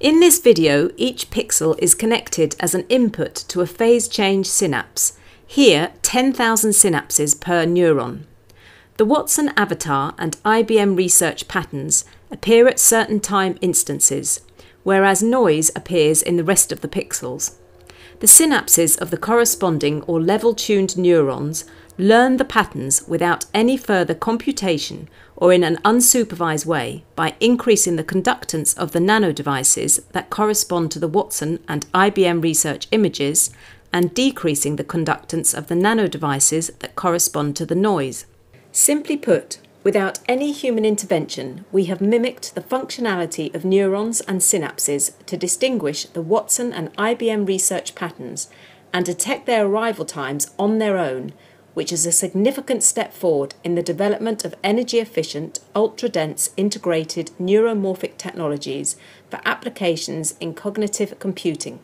In this video, each pixel is connected as an input to a phase change synapse, here 10,000 synapses per neuron. The Watson avatar and IBM research patterns appear at certain time instances, whereas noise appears in the rest of the pixels. The synapses of the corresponding or level tuned neurons learn the patterns without any further computation or in an unsupervised way by increasing the conductance of the nanodevices that correspond to the Watson and IBM research images and decreasing the conductance of the nanodevices that correspond to the noise. Simply put, without any human intervention, we have mimicked the functionality of neurons and synapses to distinguish the Watson and IBM research patterns and detect their arrival times on their own which is a significant step forward in the development of energy efficient, ultra dense integrated neuromorphic technologies for applications in cognitive computing.